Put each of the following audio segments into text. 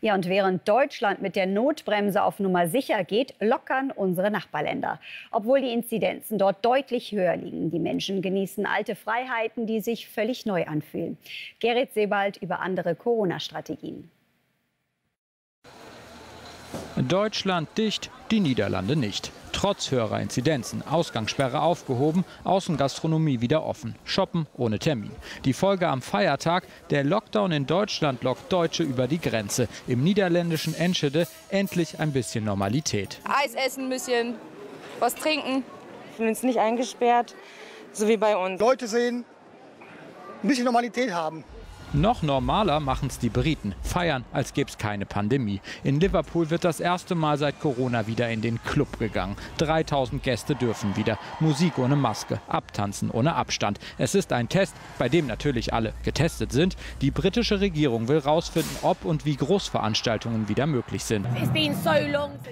Ja, und während Deutschland mit der Notbremse auf Nummer sicher geht, lockern unsere Nachbarländer. Obwohl die Inzidenzen dort deutlich höher liegen. Die Menschen genießen alte Freiheiten, die sich völlig neu anfühlen. Gerrit Sebald über andere Corona-Strategien. Deutschland dicht, die Niederlande nicht. Trotz höherer Inzidenzen, Ausgangssperre aufgehoben, Außengastronomie wieder offen, Shoppen ohne Termin. Die Folge am Feiertag, der Lockdown in Deutschland lockt Deutsche über die Grenze. Im niederländischen Enschede endlich ein bisschen Normalität. Eis essen, ein bisschen was trinken. Wir sind nicht eingesperrt, so wie bei uns. Leute sehen, ein bisschen Normalität haben. Noch normaler machen es die Briten. Feiern, als gäbe es keine Pandemie. In Liverpool wird das erste Mal seit Corona wieder in den Club gegangen. 3000 Gäste dürfen wieder. Musik ohne Maske, abtanzen ohne Abstand. Es ist ein Test, bei dem natürlich alle getestet sind. Die britische Regierung will herausfinden, ob und wie Großveranstaltungen wieder möglich sind.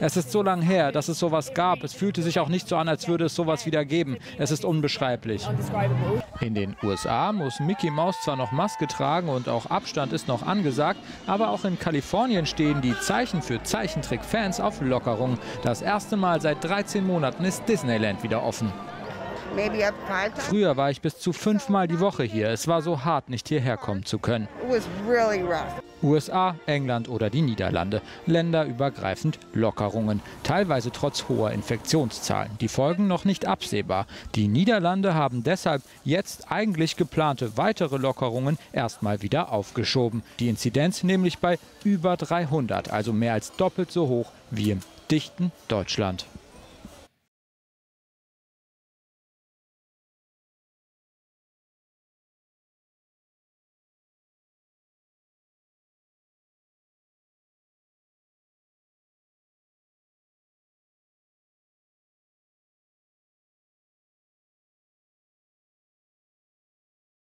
Es ist so lange her, dass es sowas gab. Es fühlte sich auch nicht so an, als würde es sowas wieder geben. Es ist unbeschreiblich. In den USA muss Mickey Mouse zwar noch Maske tragen, und auch Abstand ist noch angesagt, aber auch in Kalifornien stehen die Zeichen für Zeichentrick-Fans auf Lockerung. Das erste Mal seit 13 Monaten ist Disneyland wieder offen. Früher war ich bis zu fünfmal die Woche hier. Es war so hart, nicht hierher kommen zu können. USA, England oder die Niederlande. Länderübergreifend Lockerungen. Teilweise trotz hoher Infektionszahlen. Die Folgen noch nicht absehbar. Die Niederlande haben deshalb jetzt eigentlich geplante weitere Lockerungen erstmal wieder aufgeschoben. Die Inzidenz nämlich bei über 300, also mehr als doppelt so hoch wie im dichten Deutschland.